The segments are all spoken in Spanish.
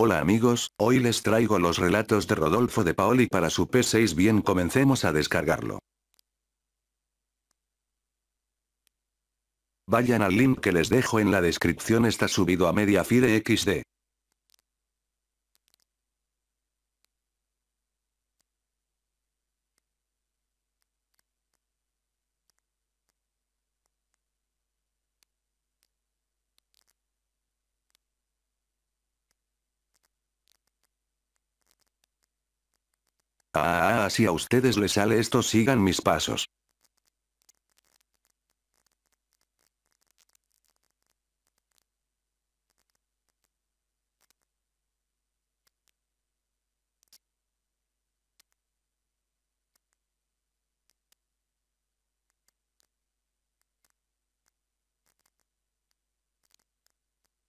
Hola amigos, hoy les traigo los relatos de Rodolfo de Paoli para su P6 bien comencemos a descargarlo. Vayan al link que les dejo en la descripción está subido a Mediafire XD. Ah, ah, si a ustedes les sale esto sigan mis pasos.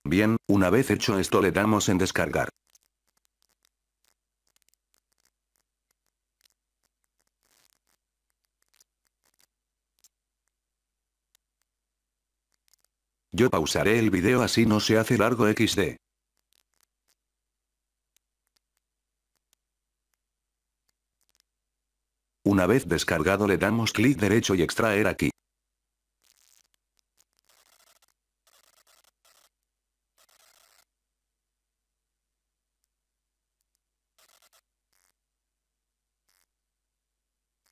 Bien, una vez hecho esto le damos en descargar. Yo pausaré el video así no se hace largo XD. Una vez descargado le damos clic derecho y extraer aquí.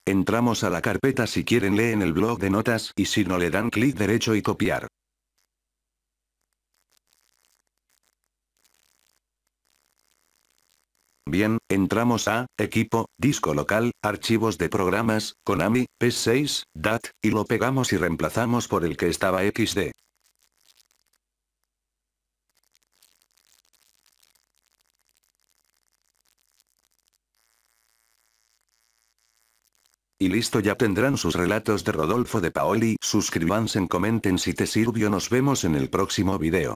Entramos a la carpeta si quieren leen el blog de notas y si no le dan clic derecho y copiar. Bien, entramos a, equipo, disco local, archivos de programas, Konami, P6, DAT, y lo pegamos y reemplazamos por el que estaba XD. Y listo ya tendrán sus relatos de Rodolfo de Paoli. Suscríbanse, comenten si te sirvió nos vemos en el próximo video.